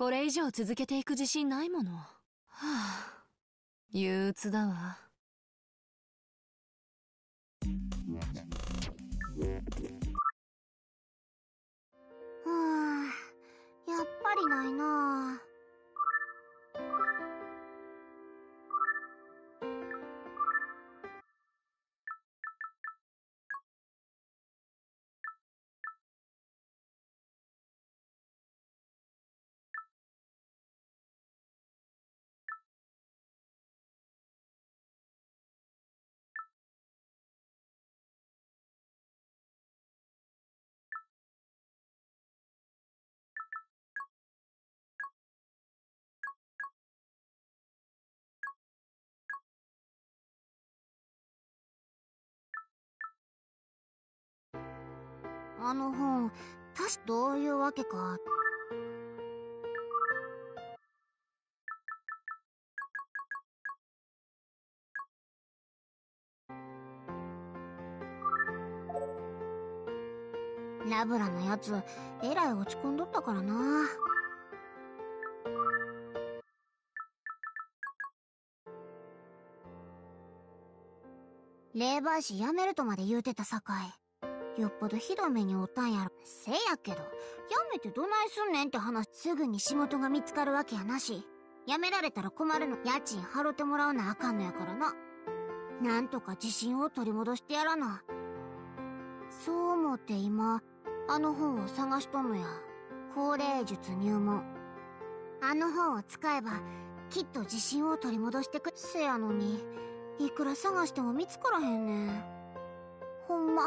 これ以上続けていく自信ないもの。はあ、憂鬱だわ。うん、やっぱりないなぁ。あの本、確かどういうわけか。ラブラのやつ、えらい落ち込んどったからな。霊媒師辞めるとまで言うてたさかい。よっぽどひどい目におったんやろ。せやけど、やめてどないすんねんって話、すぐに仕事が見つかるわけやなし。やめられたら困るの。家賃払ってもらわなあかんのやからな。なんとか自信を取り戻してやらな。そう思って今、あの本を探しとんのや。高齢術入門。あの本を使えば、きっと自信を取り戻してく。せやのに、いくら探しても見つからへんねん。ほんま。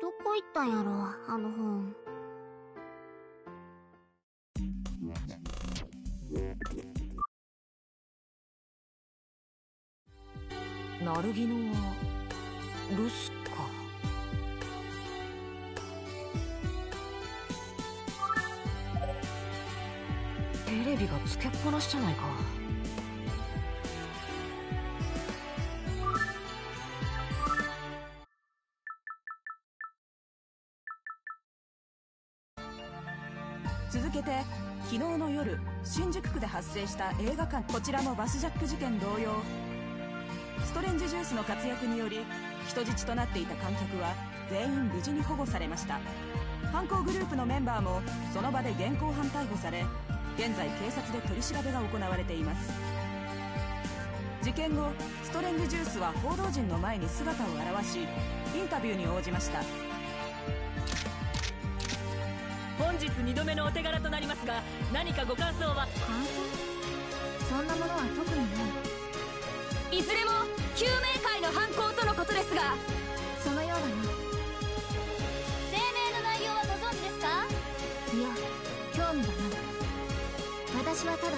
どこ行ったんやろあの本。ナルギノは留守か。テレビがつけっぱなしじゃないか。発生した映画館こちらもバスジャック事件同様ストレンジジュースの活躍により人質となっていた観客は全員無事に保護されました。犯行グループのメンバーもその場で現行犯逮捕され現在警察で取り調べが行われています。事件後ストレンジジュースは報道陣の前に姿を現しインタビューに応じました。日2度目のお手柄となりますが何かご感想は？感想？そんなものは特にない。いずれも救命会の犯行とのことですが。そのようだな。声明の内容はご存知ですか？いや興味がない私はただ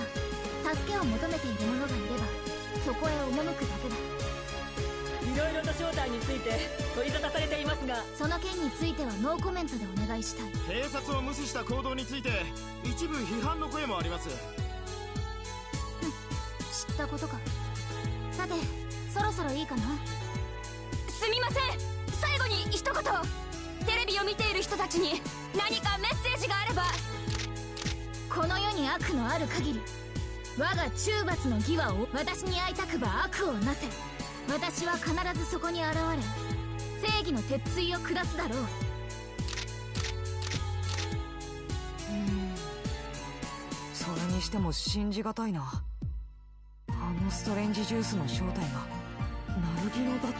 助けを求めている者がいればそこへ赴くだけだ。いろいろと正体について取り沙汰されていますが。その件についてはノーコメントでお願いしたい。警察を無視した行動について一部批判の声もあります。知ったことか。さてそろそろいいかな？すみません。最後に一言。テレビを見ている人たちに何かメッセージがあれば。この世に悪のある限り我が中罰の義はを私に会いたくば悪をなせ私は必ずそこに現れ正義の鉄槌を下すだろう。うん。それにしても信じがたいな。あのストレンジジュースの正体がナルギノだったと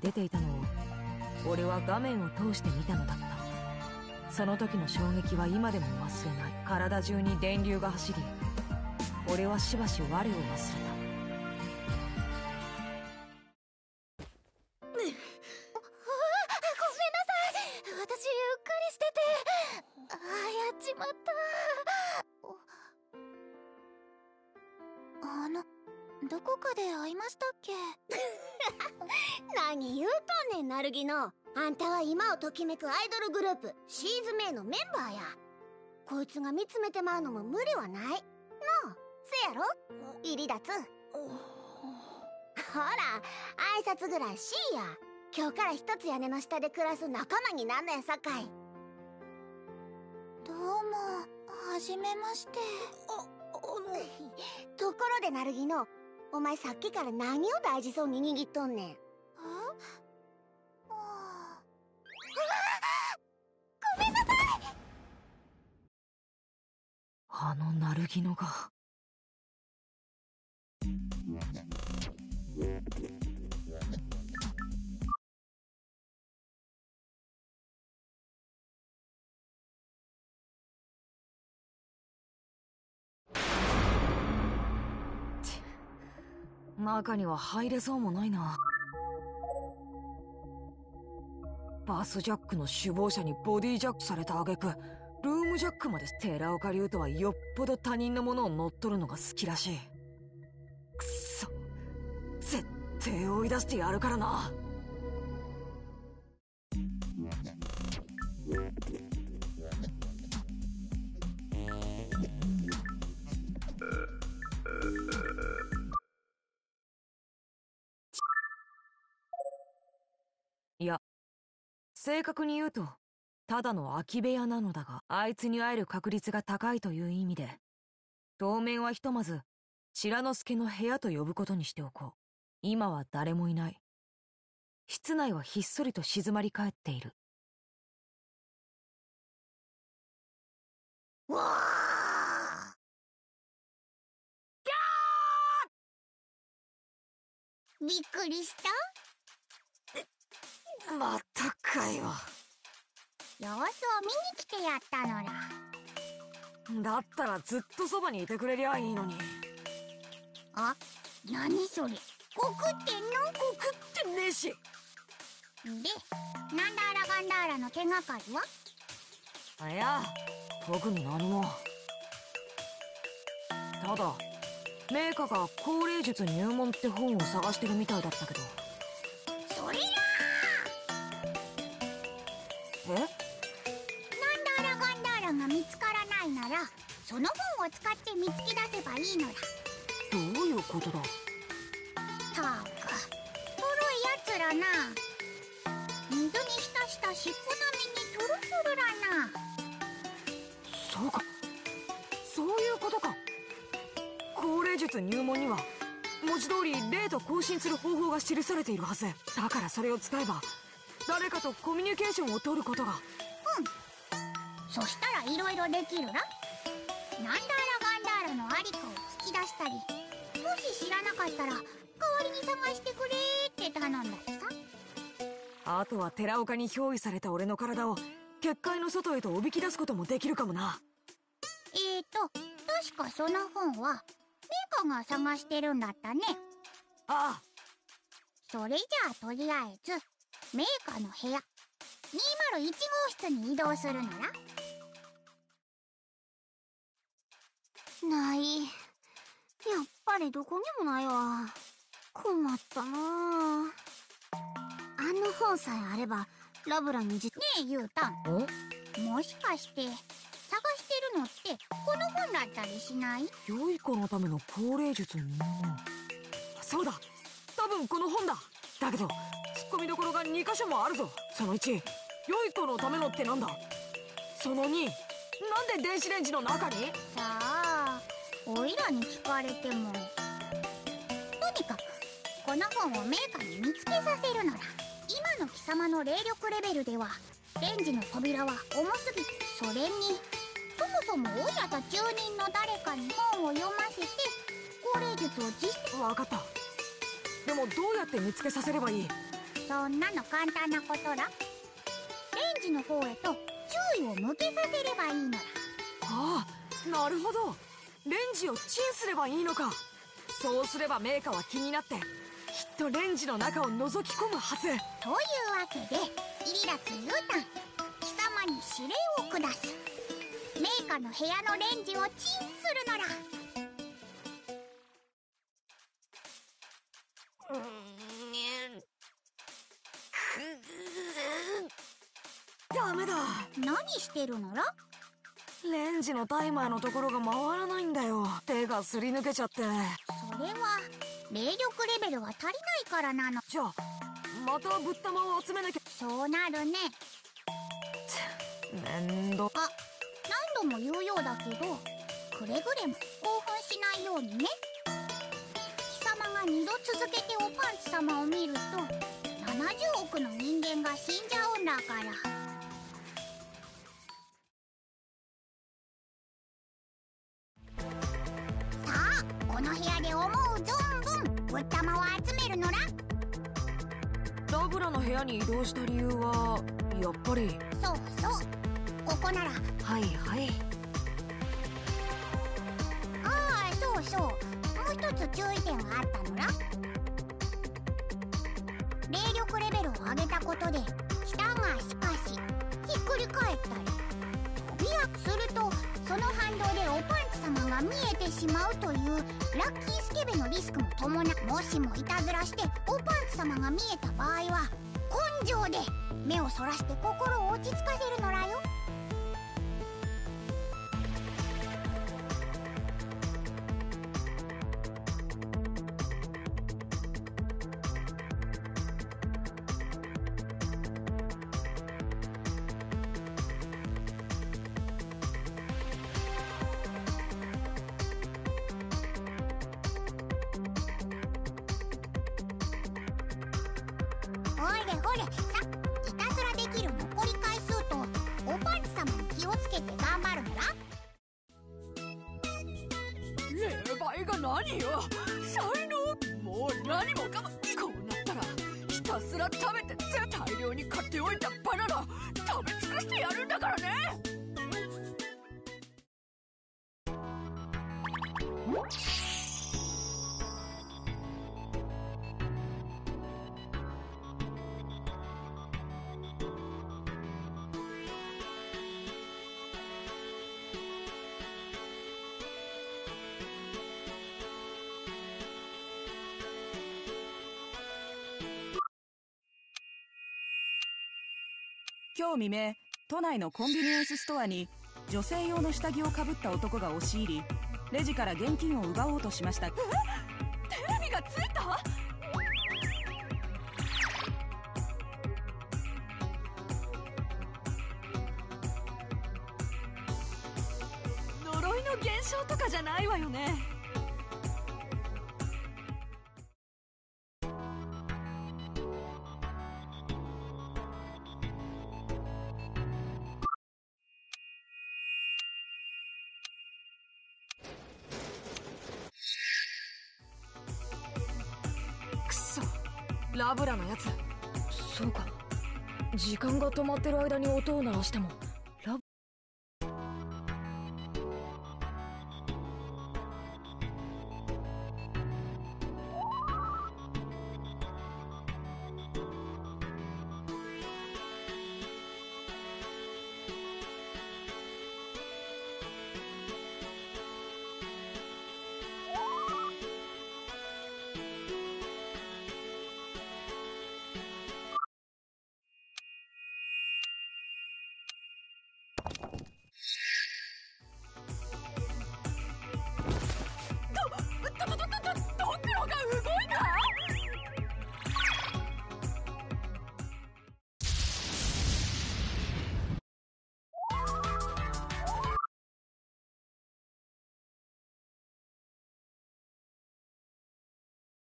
て出ていたのを俺は画面を通して見たのだった。その時の衝撃は今でも忘れない。体中に電流が走り俺はしばし我を忘れた。私うっかりしてて。あやっちまった。あのどこかで会いましたっけ？ねん、なるぎの。あんたは今をときめくアイドルグループ、シーズメイのメンバーや。こいつが見つめてまうのも無理はない。のう、せやろ？入り立つ。ほら、挨拶ぐらいしいや。今日から一つ屋根の下で暮らす仲間になんのやさかい。どうもはじめまして ところでなるぎの、お前さっきから何を大事そうに握っとんねん。あのナルギノが。中には入れそうもないな。バスジャックの首謀者にボディジャックされた挙句ルームジャックまで寺岡龍とはよっぽど他人のものを乗っ取るのが好きらしい。くっそ。絶対追い出してやるからな。いや正確に言うとただの空き部屋なのだがあいつに会える確率が高いという意味で。当面はひとまず白之助の部屋と呼ぶことにしておこう。今は誰もいない。室内はひっそりと静まり返っている。わあびっくりした？またかよ様子を見に来てやったのら。だったらずっとそばにいてくれりゃいいのに。あ、何それ。告ってんの？告ってねえし。で、なんだあらがんだあらの手がかりは？いや特に何も。ただメーカが高齢術入門って本を探してるみたいだったけどからその本を使って見つけ出せばいいのら。どういうことだ？たく、古いやつらな。水に浸した尻尾並みにトゥルトゥルらな。そうかそういうことか高齢術入門には文字通り霊と交信する方法が記されているはずだからそれを使えば誰かとコミュニケーションを取ることがそしたらいろいろできるら。なんだあらがんだあらのありかを聞き出したり、もし知らなかったら、代わりに探してくれーって頼んだりさ。あとは寺岡に憑依された俺の体を結界の外へとおびき出すこともできるかもなえーと、確かその本は、メーカが探してるんだったね。ああそれじゃあとりあえず、メーカの部屋、201号室に移動するならない。やっぱりどこにもないわ。困ったな。ああの本さえあれば、ラブラにじ、ねえ、ゆうたん。お？もしかして、探してるのって、この本だったりしない？良い子のための高齢術入門そうだ。多分この本だ。だけど突っ込みどころが2箇所もあるぞ。その1良い子のためのってなんだ？その2なんで電子レンジの中に？さあ、おいらに聞かれても。とにかく、この本をメーカーに見つけさせるなら、今の貴様の霊力レベルでは、レンジの扉は重すぎて、それに、そもそもおいらと住人の誰かに本を読ませて、高齢術を実践、分かったでもどうやって見つけさせればいい？そんなの簡単なことら。レンジの方へと注意を向けさせればいいのら。ああなるほどレンジをチンすればいいのか。そうすればメーカーは気になってきっとレンジの中を覗き込むはず。というわけでイリラツユータン貴様に指令を下す。メーカの部屋のレンジをチンするのらダメだ。何してるのら？レンジのタイマーのところが回らないんだよ。手がすり抜けちゃって。それは霊力レベルが足りないからなの。じゃあまたぶったまを集めなきゃ。そうなるね。面倒あ何度も言うようだけどくれぐれも興奮しないようにね。貴様が二度続けておパンチ様を見ると70億の人間が死んじゃうんだからに移動した理由はやっぱり。そうそう。ここなら。はいはい。ああそうそう。もう一つ注意点があったのら霊力レベルを上げたことで舌がしかしひっくり返ったり飛びやするとその反動でおパンチ様が見えてしまうというラッキースケベのリスクも伴うもしもいたずらしておパンチ様が見えた場合は情で目をそらして心を落ち着かせるのらよ。今日未明都内のコンビニエンスストアに女性用の下着をかぶった男が押し入りレジから現金を奪おうとしました。ブラのやつ。そうか。時間が止まってる間に音を鳴らしても。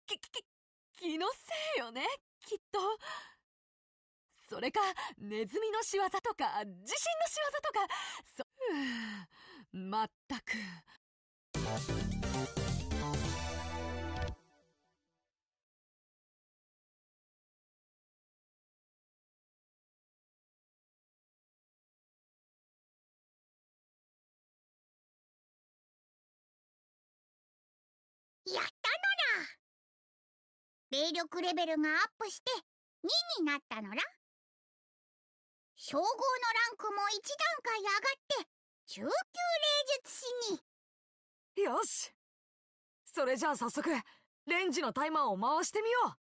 き、き、気のせいよね、きっと。それか、ネズミの仕業とか、地震の仕業とか、そ、うまったく。霊力レベルがアップして2になったのら。称号のランクも1段階上がって中級霊術師に。よし。それじゃあ早速レンジのタイマーを回してみよう。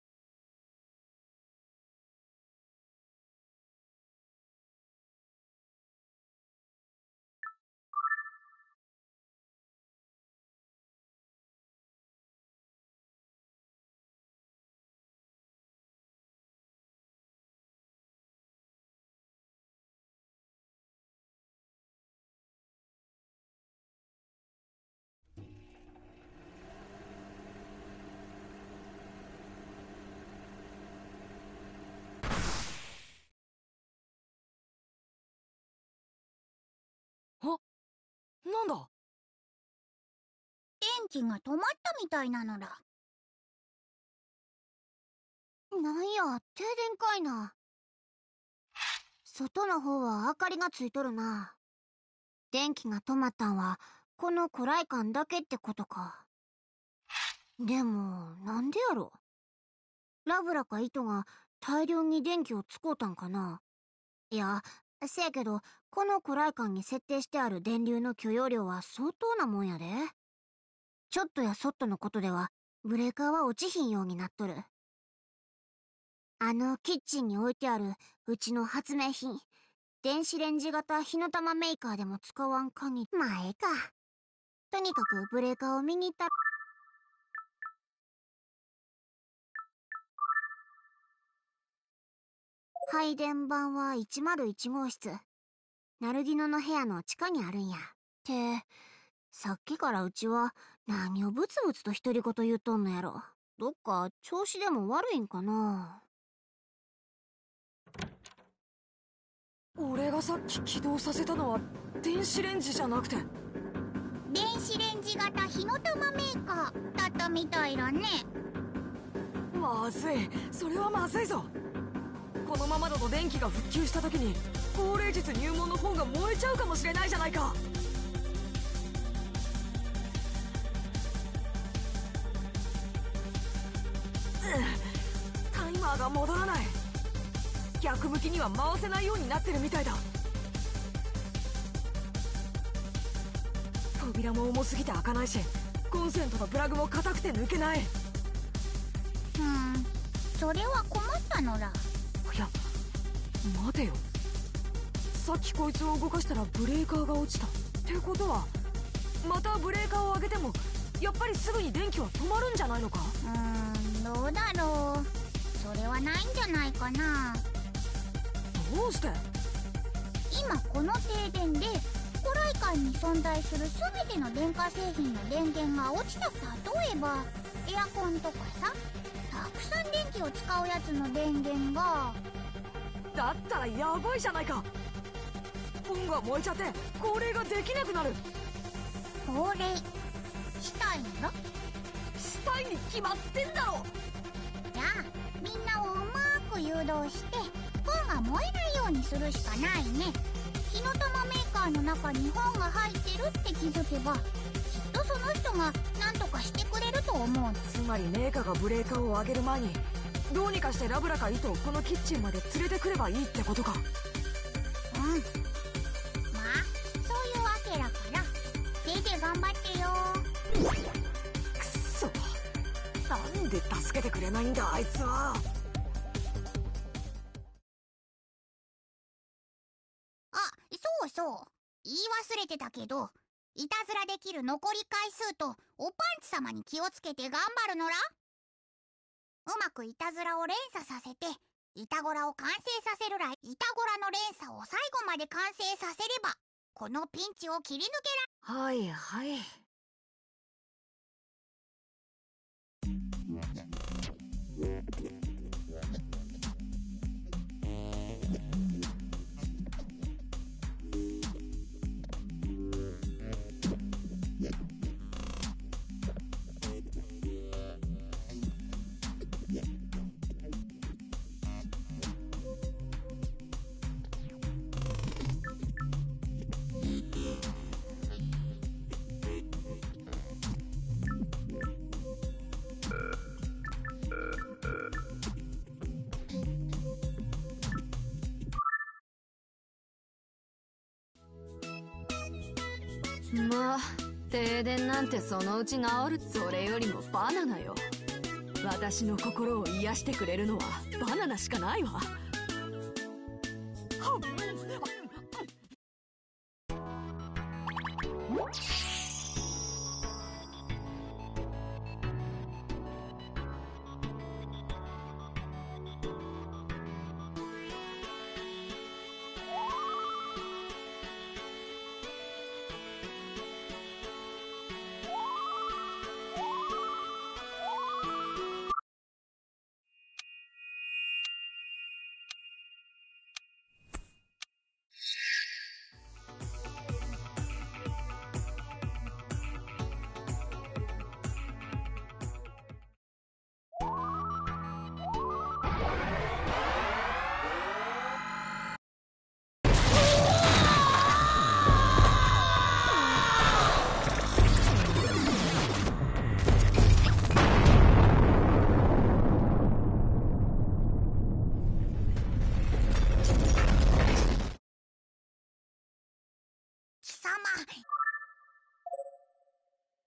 気が止まったみたいなのら。なんや停電かいな。外の方は明かりがついとるな。電気が止まったんはこの暗い感だけってことか。でもなんでやろ。ラブラか糸が大量に電気を使うたんかな。いやせやけどこの暗い感に設定してある電流の許容量は相当なもんやで。ちょっとやそっとのことでは、ブレーカーは落ちひんようになっとる。あのキッチンに置いてあるうちの発明品、電子レンジ型火の玉メーカーでも使わん限り、まあええか。とにかくブレーカーを見に行った配電盤は101号室。ナルディノの部屋の地下にあるんや。って、さっきからうちは何をブツブツと独り言言うとんのやろ。どっか調子でも悪いんかな。俺がさっき起動させたのは電子レンジじゃなくて。電子レンジ型火の玉メーカー。だったみたいだね。まずい。それはまずいぞ。このままだと電気が復旧した時に高齢術入門の本が燃えちゃうかもしれないじゃないかタイマーが戻らない。逆向きには回せないようになってるみたいだ。扉も重すぎて開かないしコンセントのプラグも硬くて抜けない。うん。それは困ったのらいや待てよ。さっきこいつを動かしたらブレーカーが落ちた。ってことはまたブレーカーを上げてもやっぱりすぐに電気は止まるんじゃないのか？うーんどうだろう。それはないんじゃないかな。どうして？今この停電で古来館に存在する全ての電化製品の電源が落ちた。例えばエアコンとかさ。たくさん電気を使うやつの電源が。だったらやばいじゃないか。本が燃えちゃって高齢ができなくなる。高齢したいの？したいに決まってんだろ。じゃあみんなをうまく誘導して本が燃えないようにするしかないね。火の玉メーカーの中に本が入ってるって気づけばきっとその人が何とかしてくれると思う。つまりメーカーがブレーカーを上げる前にどうにかしてラブラか糸をこのキッチンまで連れてくればいいってことか。うん。まあそういうわけだから手で頑張って助けてくれないんだあいつは。あそうそう。言い忘れてたけどいたずらできる残り回数とおパンチ様に気をつけて頑張るのら。うまくいたずらを連鎖させていたごらを完成させるらい。たごらの連鎖を最後まで完成させればこのピンチを切り抜けはいはい Yeah. まあ停電なんてそのうち治るそれよりもバナナよ。私の心を癒してくれるのはバナナしかないわ。貴様。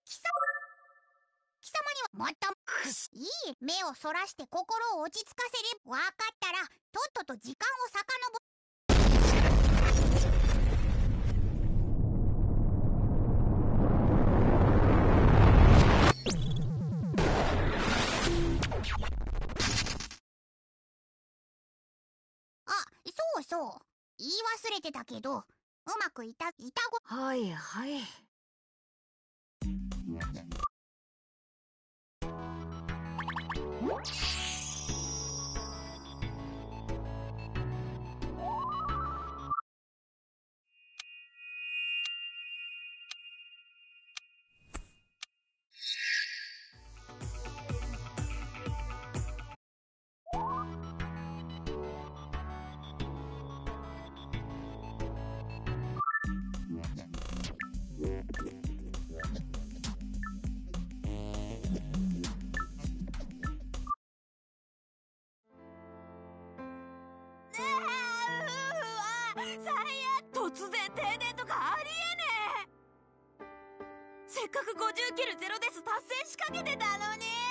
貴様。貴様にはもっといい目をそらして心を落ち着かせれば分かったらとっとと時間を遡あそうそう。言い忘れてたけどうまくいたいたご。はいはい。突 かく50キルゼロです。達成しかけてたのに。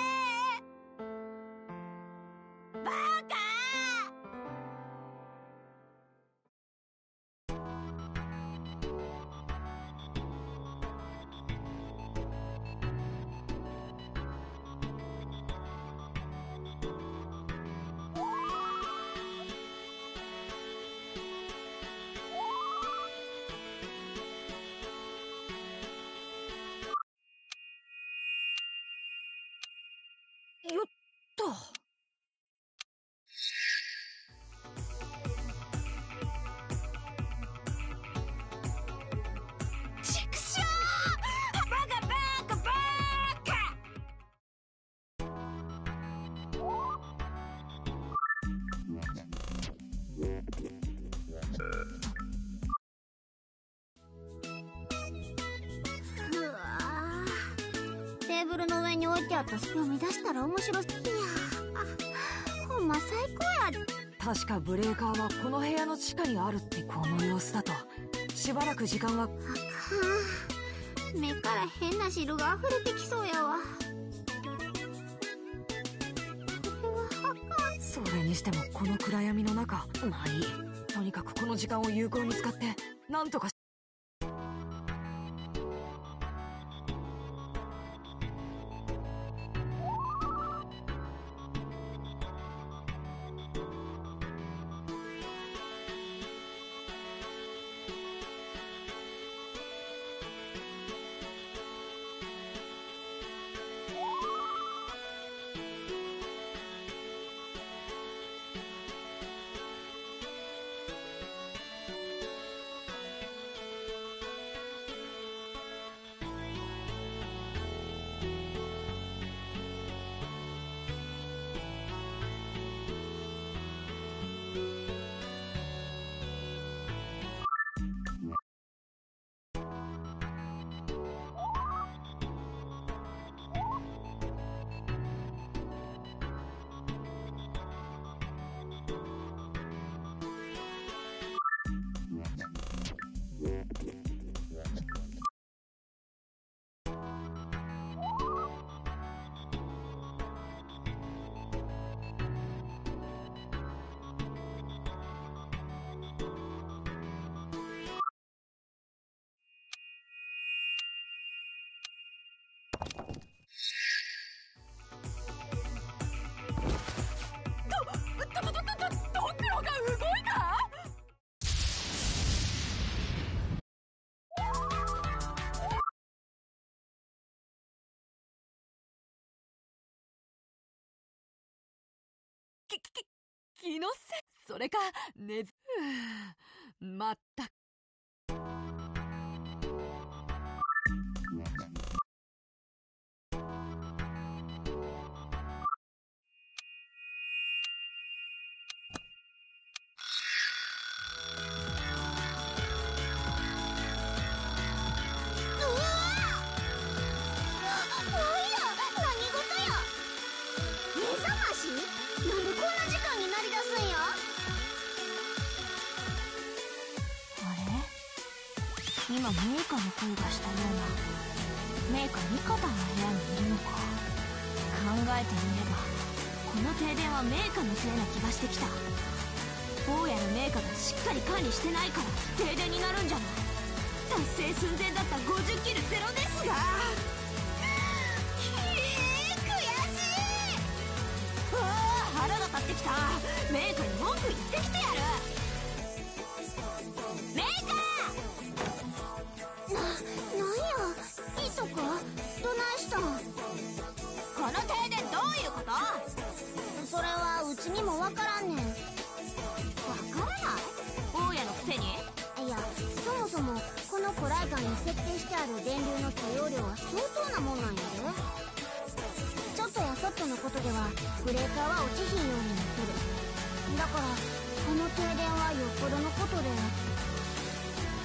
ーブルの上に置いてあった読み出したら面白すぎやあほんま最高や確かブレーカーはこの部屋の地下にあるってこの様子だとしばらく時間がはあ目から変な汁が溢れてきそうやわそれにしてもこの暗闇の中まあいいとにかくこの時間を有効に使ってなんとかのせい。それか、ねず、まったく。から停電になるんじゃない？達成寸前だった50キルゼロですが。設定してある電流の許容量は相当なもんなんやでちょっとやそっとのことではブレーカーは落ちひんようになってるだからこの停電はよっぽどのことで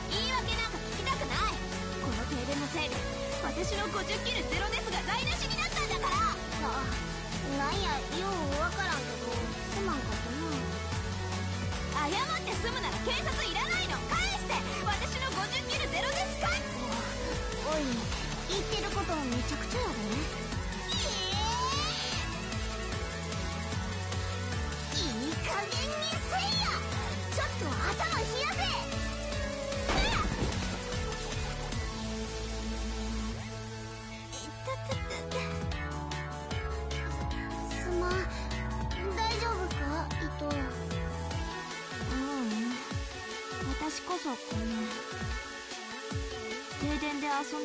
言い訳なんか聞きたくないこの停電のせいで私の50キルゼロですが台無しになったんだからあなんやようわからんけどすまんかったな謝って済むなら警察いらないの。返して。私の50キルゼロです。言ってることめちゃくちゃやで。ね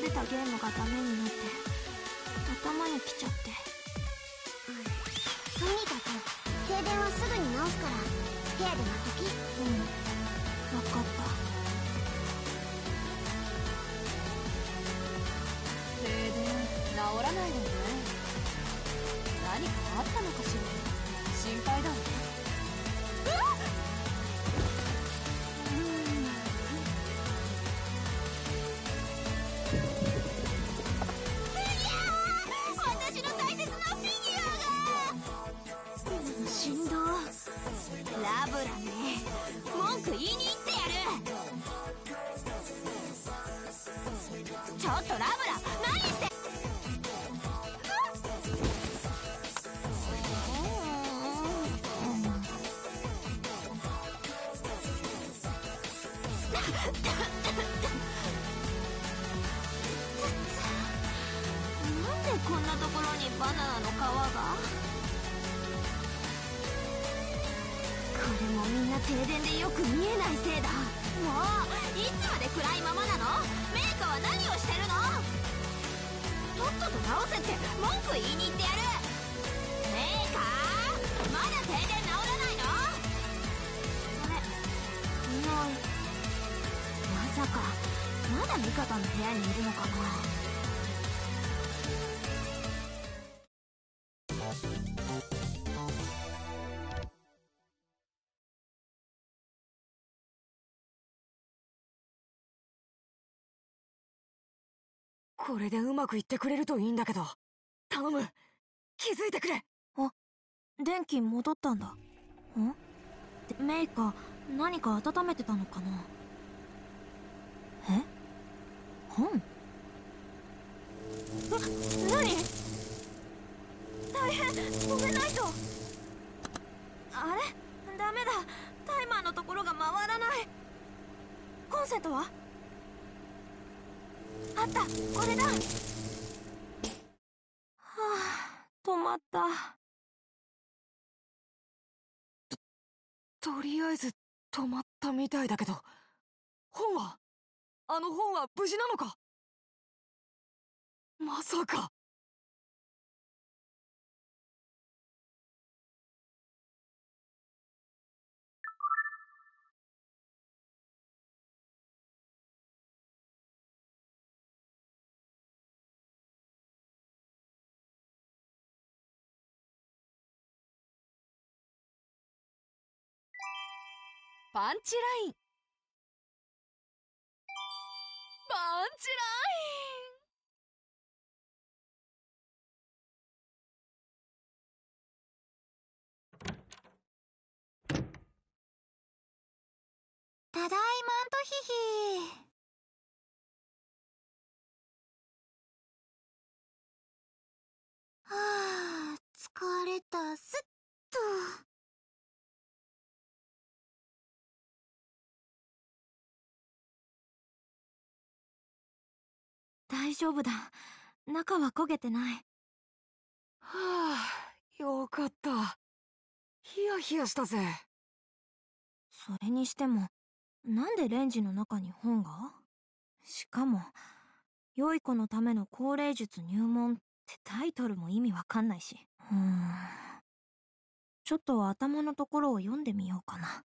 電で遊んでたゲームがダメになって頭にきちゃって。とにかく停電はすぐに直すから部屋で待っときうん分かった停電治らないのね何かあった。のかしら心配だわねこれでうまくいってくれるといいんだけど。頼む。気づいてくれ。電気戻ったんだ。ん？メーカ何か温めてたのかな？え？本？わ何？大変止めないと。あれ？ダメだ。タイマーのところが回らない。コンセントは？あった。これだ。はあ止まった。とりあえず止まったみたいだけど本は？あの本は無事なのか？まさか。パンチライン。パンチライン。ただいまんとひひ。はあ疲れた。すっと。大丈夫だ。中は焦げてない。はあよかった。ヒヤヒヤしたぜ。それにしてもなんでレンジの中に本が？しかも良い子のための高齢術入門ってタイトルも意味わかんないし。うーん。ちょっと頭のところを読んでみようかな。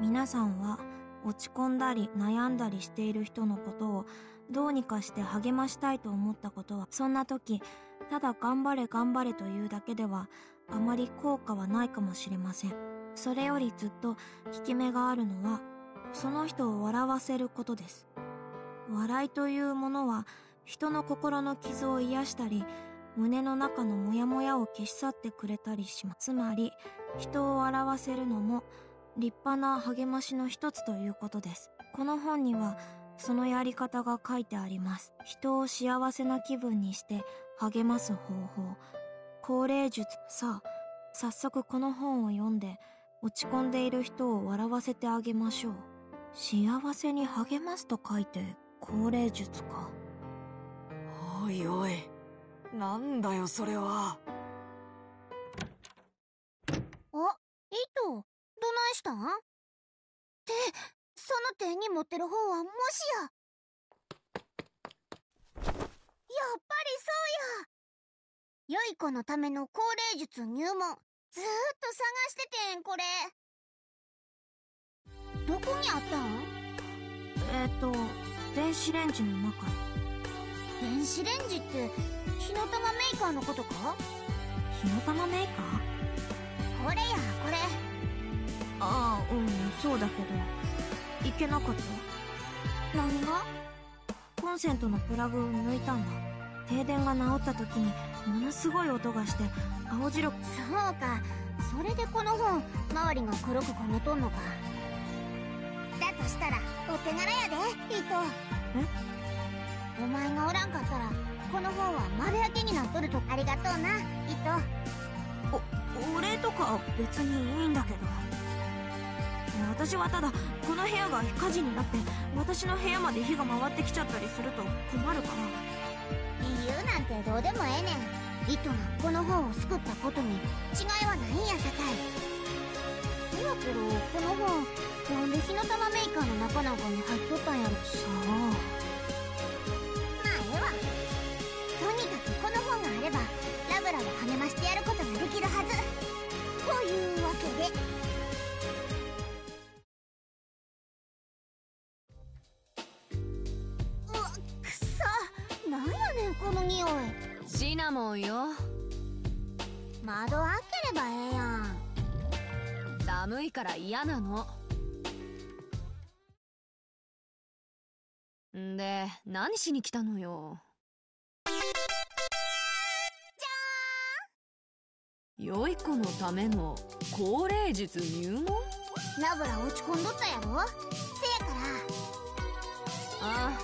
皆さんは落ち込んだり悩んだりしている人のことをどうにかして励ましたいと思ったことはそんな時ただ頑張れ頑張れというだけではあまり効果はないかもしれません。それよりずっと効き目があるのはその人を笑わせることです。笑いというものは人の心の傷を癒したり胸の中のモヤモヤを消し去ってくれたりします。つまり人を笑わせるのも立派な励ましの一つということです。この本にはそのやり方が書いてあります。人を幸せな気分にして励ます方法。高齢術。さあ早速この本を読んで落ち込んでいる人を笑わせてあげましょう。幸せに励ますと書いて高齢術か。おいおい。なんだよそれは。あ、糸、どないしたん？って、その手に持ってる方はもしや。やっぱりそうや。良い子のための高齢術入門。ずーっと探しててん、これ。どこにあったん？えっ、と電子レンジの中に電子レンジって、火の玉メーカーのことか？火の玉メーカー？これや、これ。ああうんそうだけどいけなかった？何がコンセントのプラグを抜いたんだ停電が治った時にものすごい音がして青白くそうか。それでこの本、周りが黒く焦げとんのか。だとしたら、お手柄やで、糸。え？お前がおらんかったら、この本は丸焼けになっとるとありがとうな、糸。お礼とか別にいいんだけど私はただこの部屋が火事になって私の部屋まで火が回ってきちゃったりすると困るから理由なんてどうでもええねん。糸がこの本を救ったことに違いはないんやさかい。そやけど、この本、なんで火の玉メーカーの中なんかに入っとったんやろ。さあ嫌なの。んで何しに来たのよ。良い子のための高齢術入門？ラブラ落ち込んどったやろ？せやから。ああ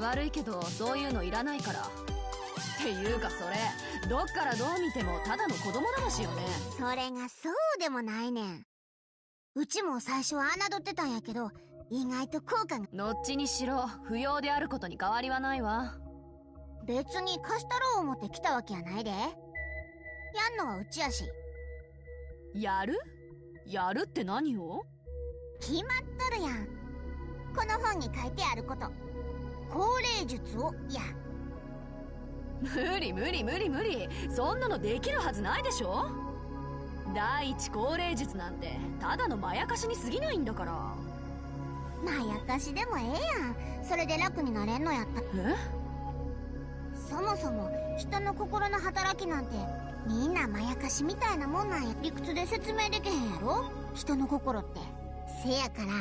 悪いけどそういうのいらないから。っていうかそれどっからどう見てもただの子供話よね。それがそうでもないねんうちも最初は侮ってたんやけど意外と効果が。どっちにしろ不要であることに変わりはないわ。別に貸したろう思って来たわけやないで。やんのはうちやし。やる？やるって何を？決まっとるやん。この本に書いてあること。高齢術をや。無理無理無理無理。そんなのできるはずないでしょ第一高齢術なんてただのまやかしに過ぎないんだからまやかしでもええやんそれで楽になれんのやったえ？そもそも人の心の働きなんてみんなまやかしみたいなもんなんや理屈で説明できへんやろ？人の心ってせやから。ま、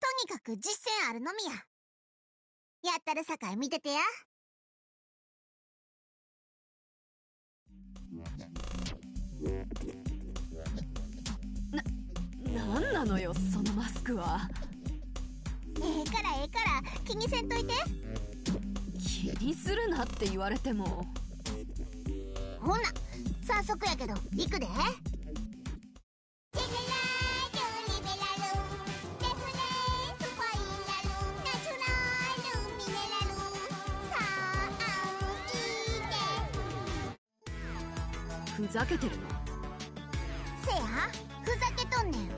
とにかく実践あるのみや。やったるさかい見ててや。なんなのよそのマスクは。ええからええから気にせんといて。気にするなって言われても。ほな早速やけど行くでざけてるのせやふざけとんねん。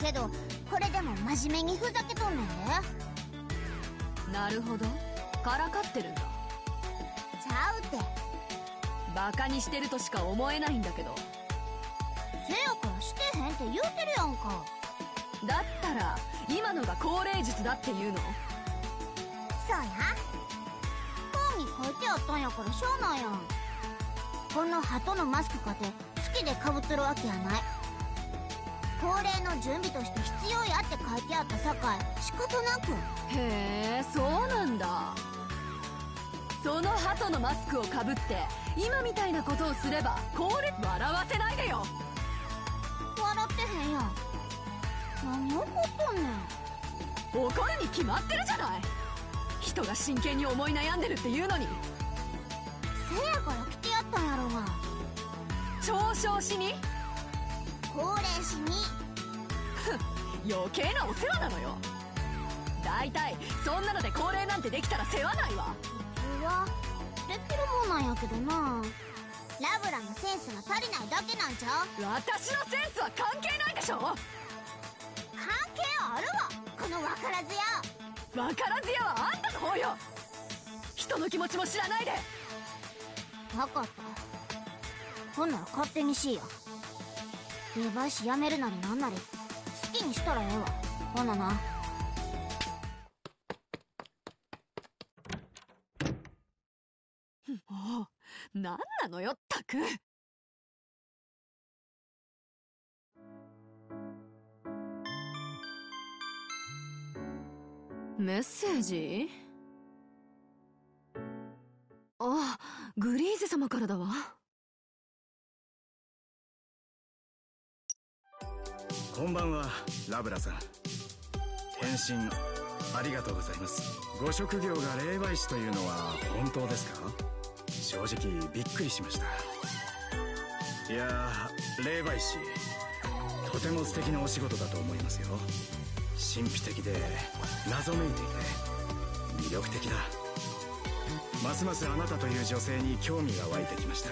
けどこれでも真面目にふざけとんねんで。なるほど。からかってるんだちゃうって。バカにしてるとしか思えないんだけど。せやからしてへんって言うてるやんか。だったら今のが高齢術だっていうの？そうや。本に書いてあったんやからしゃあないやんこの鳩のマスクかて好きでかぶっとるわけやない。恒例の準備として必要やって書いてあったさかい仕方なく。へえそうなんだ。その鳩のマスクをかぶって今みたいなことをすれば高齢笑わせないでよ。笑ってへんやん。何怒っとんねん。怒るに決まってるじゃない。人が真剣に思い悩んでるっていうのに嘲笑しに？高齢しに。余計なお世話なのよ。大体そんなので高齢なんてできたら世話ないわ。普通はできるもんなんやけどな。ラブラのセンスが足りないだけなんちゃう？私のセンスは関係ないでしょ？関係あるわ。この分からずや。分からずやはあんたの方よ。人の気持ちも知らないで。分かったほんなら勝手にしいや霊媒師やめるなりなんなり好きにしたらええわ。ほなな。もう何なのよったく。メッセージ？あグリーゼ様からだわ。こんばんはラブラさん。返信ありがとうございます。ご職業が霊媒師というのは本当ですか？正直びっくりしました。いやー霊媒師とても素敵なお仕事だと思いますよ。神秘的で謎めいていて魅力的だ。ますますあなたという女性に興味が湧いてきました。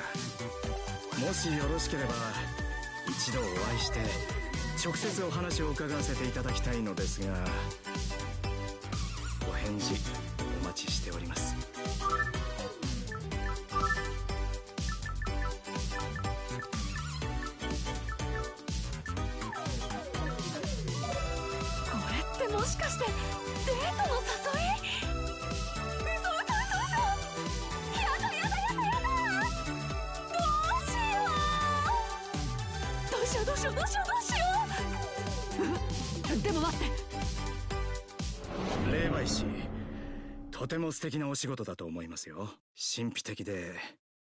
もしよろしければ一度お会いして直接お話を伺わせていただきたいのですがお返事。なお仕事だと思いますよ。神秘的で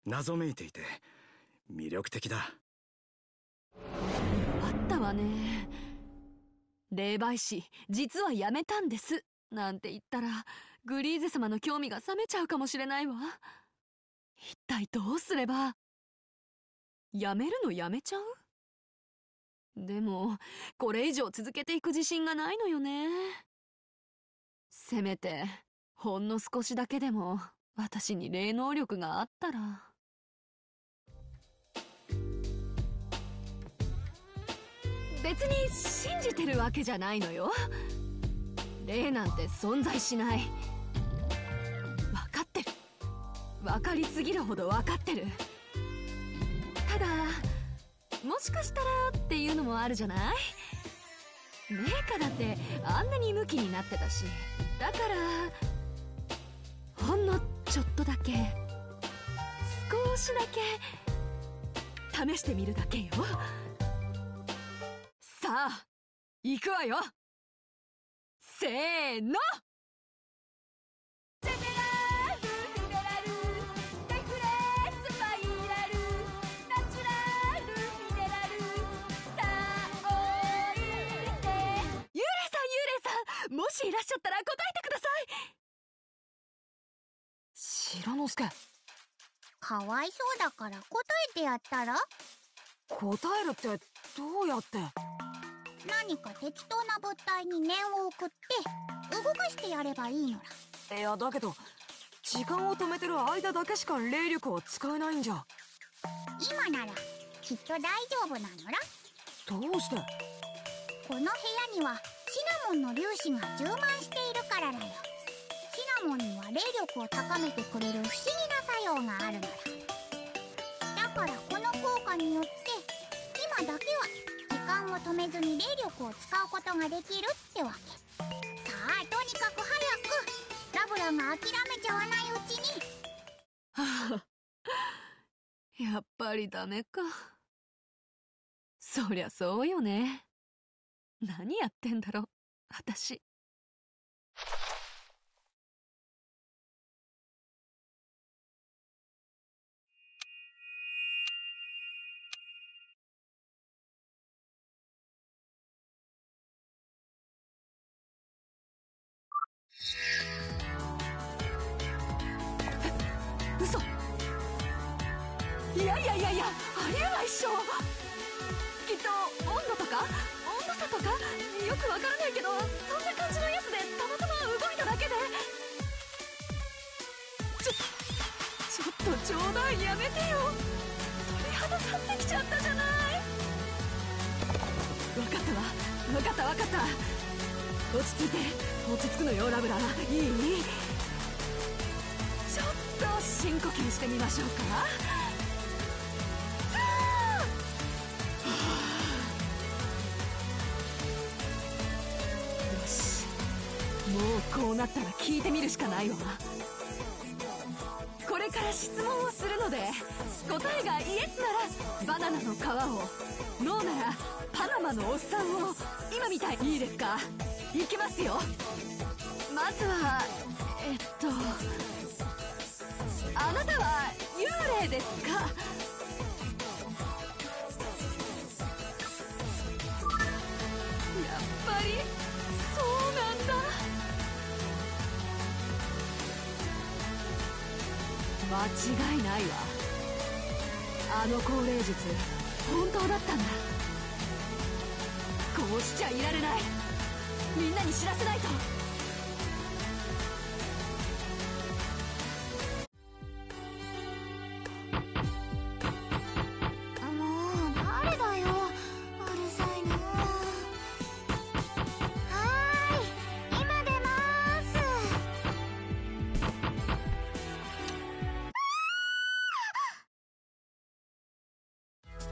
謎めいていて魅力的だ。あったわね。霊媒師実は辞めたんです。なんて言ったらグリーゼ様の興味が冷めちゃうかもしれないわ。一体どうすれば辞めるのやめちゃう？でもこれ以上続けていく自信がないのよね。せめてほんの少しだけでも私に霊能力があったら。別に信じてるわけじゃないのよ。霊なんて存在しない。分かってる。分かりすぎるほど分かってる。ただもしかしたらっていうのもあるじゃない？メーカだってあんなにムキになってたし。だからほんのちょっとだけ。少しだけ。試してみるだけよ。さあ行くわよ。せーの。幽霊さん幽霊さんもしいらっしゃったら答えてください。白之助。かわいそうだから答えてやったら？答えるってどうやって？何か適当な物体に念を送って動かしてやればいいのらいやだけど時間を止めてる間だけしか霊力は使えないんじゃ。今ならきっと大丈夫なのらどうして？この部屋にはシナモンの粒子が充満しているからだよシナモンには霊力を高めてくれる不思議な作用があるのらだからこの効果によって今だけは時間を止めずに霊力を使うことができるってわけ。さあとにかく早くラブラが諦めちゃわないうちに。はあやっぱりダメか。そりゃそうよね。何やってんだろ私。嘘。いやいやいやいやありえないっしょ。きっと温度とか温度差とかよくわからないけどそんな感じのやつでたまたま動いただけで。ちょちょっと冗談やめてよ。鳥肌立ってきちゃったじゃない。わかったわ。わかったわかった。落ち着いて落ち着くのよラブラいいちょっと深呼吸してみましょうか。よしもうこうなったら聞いてみるしかないわ。これから質問をするので答えがイエスならバナナの皮をノーならパナマのおっさんを今みたいいいですか？いきますよ。まずはえっとあなたは幽霊ですか？やっぱりそうなんだ。間違いないわ。あの高齢術本当だったんだ。こうしちゃいられない。みんなに知らせないと。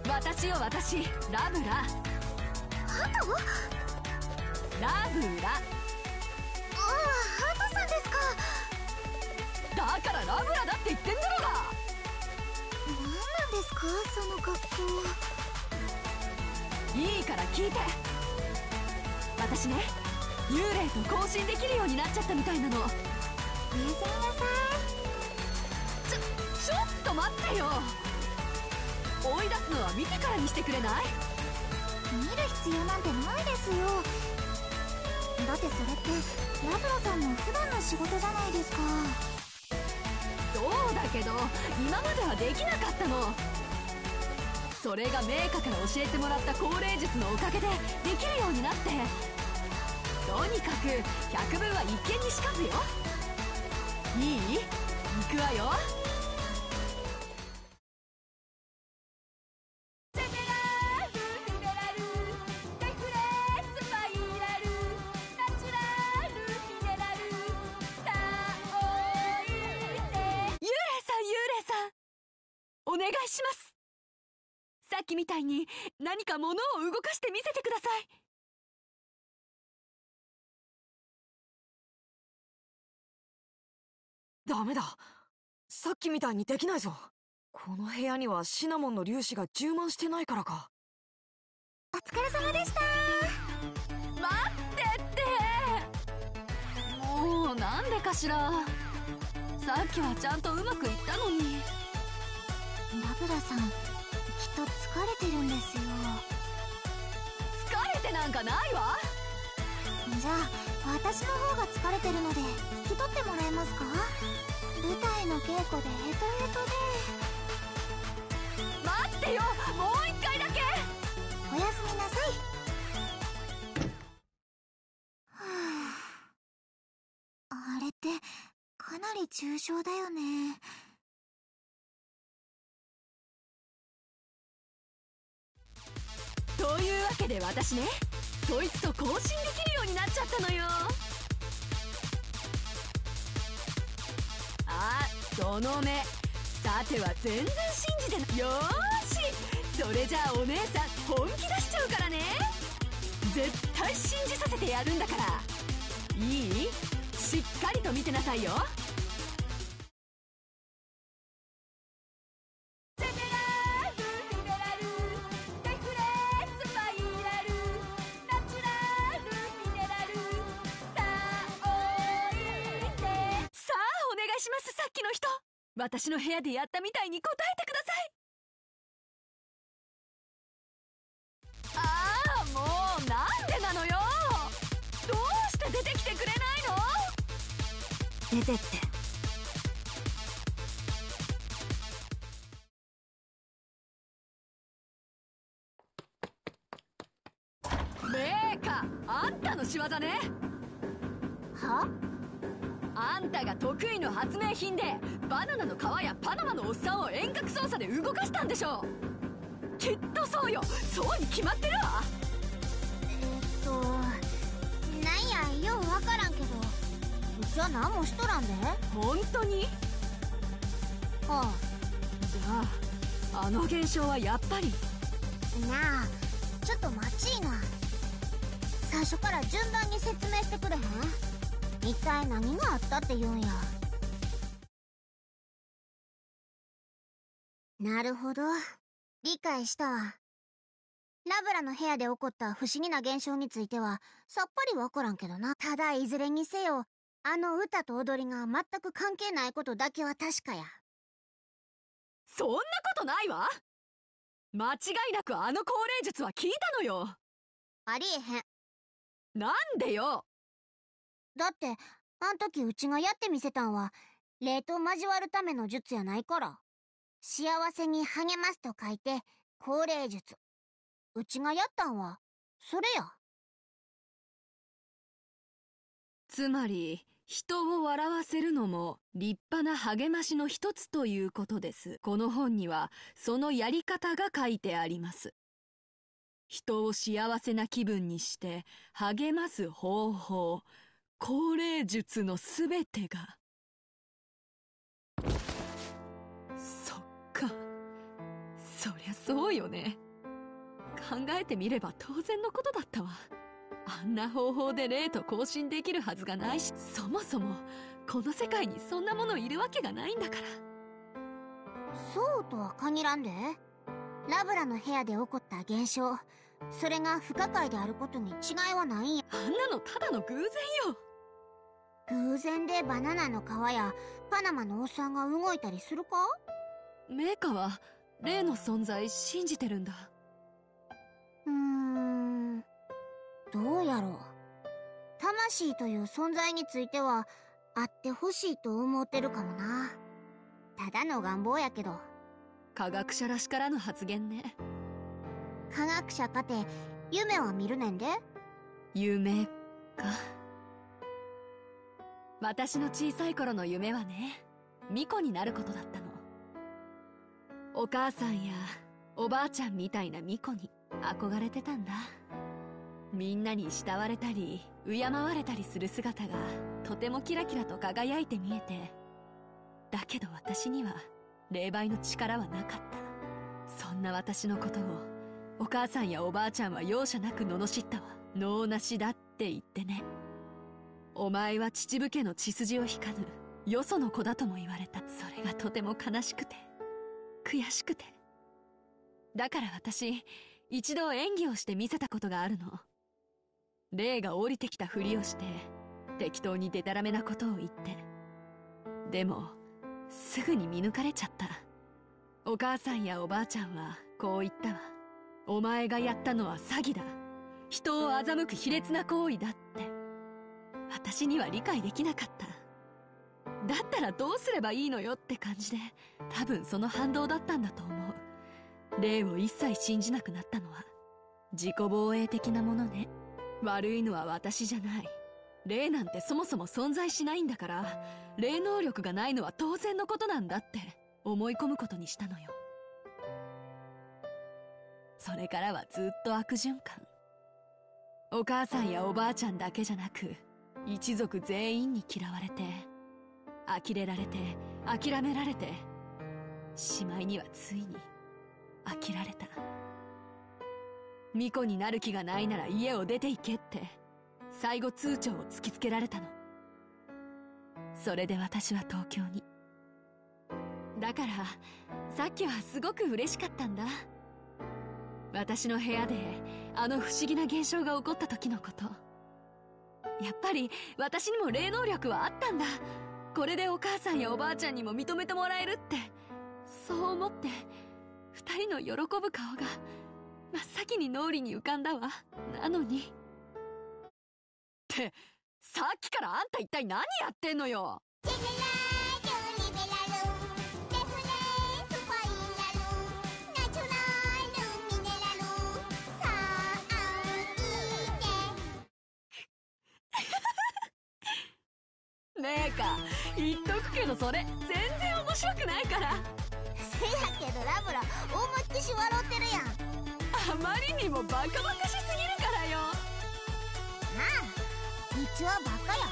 私よ私。ラブラ。ハトラブラ。ああハトさんですか。だからラブラだって言ってんだろうが。何なんですかその格好。いいから聞いて。私ね幽霊と交信できるようになっちゃったみたいなの。おやすみなさちょちょっと待ってよ。追い出すのは見てからにしてくれないい？見る必要なんてないですよだってそれってラブラさんの普段の仕事じゃないですか。そうだけど今まではできなかったの。それがメーカから教えてもらった高齢術のおかげでできるようになって。とにかく百聞は一見にしかずよ。いい？行くわよ。に何か物を動かしてみせてください。ダメだ。さっきみたいにできないぞ。この部屋にはシナモンの粒子が充満してないからか。お疲れ様でした。待ってって。もうなんでかしら。さっきはちゃんとうまくいったのに。ラブラさんと疲れてるんですよ。疲れてなんかないわ。じゃあ私の方が疲れてるので引き取ってもらえますか？舞台の稽古でヘトヘトで。待ってよもう一回だけ。おやすみなさい。はああれってかなり重症だよねというわけで私ねそいつと交信できるようになっちゃったのよ。あその目。さては全然信じてないよし。それじゃあお姉さん本気出しちゃうからね。絶対信じさせてやるんだから。いい？しっかりと見てなさいよ。私の部屋でやったみたいに答えてください。ああもうなんでなのよ。どうして出てきてくれないの？出てって。あんたの仕業ね。は？あんたが得意の発明品でバナナの皮やパナマのおっさんを遠隔操作で動かしたんでしょきっとそうよ。そうに決まってるわ。えっとなんやようわからんけど。うちは何もしとらんで。本当に？あじゃああの現象はやっぱり？あなあ。ちょっと待ちいな。最初から順番に説明してくれへん？一体何があったって言うんや。なるほど。理解した。わラブラの部屋で起こった不思議な現象についてはさっぱりわからんけどな。ただいずれにせよあの歌と踊りが全く関係ないことだけは確かや。そんなことないわ。間違いなくあの降霊術は効いたのよ。ありえへん。なんでよだってあん時うちがやってみせたんは霊と交わるための術やないから。幸せに励ますと書いて降霊術。うちがやったんはそれや。つまり人を笑わせるのも立派な励ましの一つということです。この本にはそのやり方が書いてあります。人を幸せな気分にして励ます方法降霊術のすべてが。そっか。そりゃそうよね。考えてみれば当然のことだったわ。あんな方法で霊と交信できるはずがないしそもそもこの世界にそんなものいるわけがないんだから。そうとは限らんで。ラブラの部屋で起こった現象それが不可解であることに違いはないんや。あんなのただの偶然よ偶然でバナナの皮やパナマのおっさんが動いたりするか？メーカは霊の存在信じてるんだ。うーん。どうやろう。魂という存在についてはあってほしいと思ってるかもな。ただの願望やけど。科学者らしからぬ発言ね。科学者かて夢は見るねんで。夢か私の小さい頃の夢はね巫女になることだったの。お母さんやおばあちゃんみたいな巫女に憧れてたんだ。みんなに慕われたり敬われたりする姿がとてもキラキラと輝いて見えて。だけど私には霊媒の力はなかった。そんな私のことをお母さんやおばあちゃんは容赦なく罵ったわ。脳なしだって言ってね。お前は秩父家の血筋を引かぬ。よその子だとも言われた。それがとても悲しくて。悔しくて。だから私一度演技をして見せたことがあるの。霊が降りてきたふりをして適当にデタラメなことを言って。でもすぐに見抜かれちゃった。お母さんやおばあちゃんはこう言ったわ。お前がやったのは詐欺だ。人を欺く卑劣な行為だって。私には理解できなかった。だったらどうすればいいのよって感じで多分その反動だったんだと思う。霊を一切信じなくなったのは自己防衛的なものね。悪いのは私じゃない。霊なんてそもそも存在しないんだから霊能力がないのは当然のことなんだって思い込むことにしたのよ。それからはずっと悪循環。お母さんやおばあちゃんだけじゃなく一族全員に嫌われて呆れられて諦められてしまいにはついに飽きられた。巫女になる気がないなら家を出て行けって最後通帳を突きつけられたの。それで私は東京に。だからさっきはすごく嬉しかったんだ。私の部屋であの不思議な現象が起こった時のこと。やっぱり私にも霊能力はあったんだ。これでお母さんやおばあちゃんにも認めてもらえるって。そう思って2人の喜ぶ顔が真っ先に脳裏に浮かんだわ。なのに。ってさっきからあんた一体何やってんのよ。ねねえか言っとくけどそれ全然面白くないから。せやけどラブラ思いっきし笑ってるやん。あまりにもバカバカしすぎるからよ。なあ道はバカや。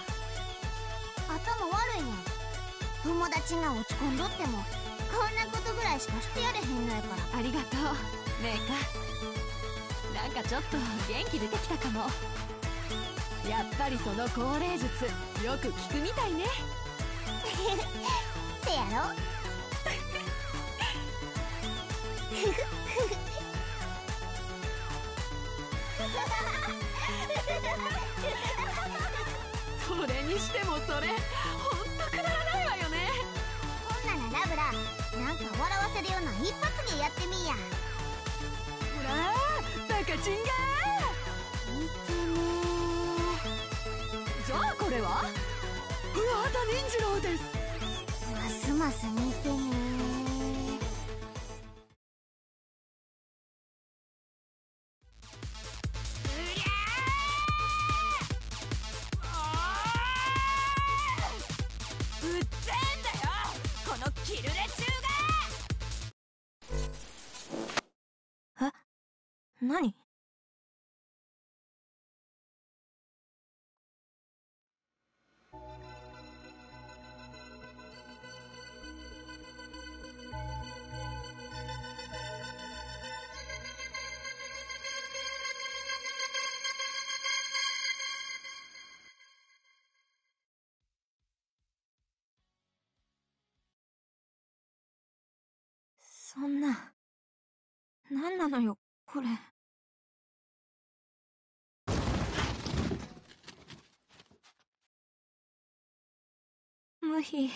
頭悪いねん。友達が落ち込んどってもこんなことぐらいしかしてやれへんのやから。ありがとう。ねえか。なんかちょっと元気出てきたかもやっぱりその高齢術よく聞くみたいね。せやろ。それにしてもそれほんとくだらないわよね。ほんならラブラなんか笑わせるような一発芸やってみいや。ほられは？古畑任次郎です。ますます似てねそんな、何なのよ、これ。無比、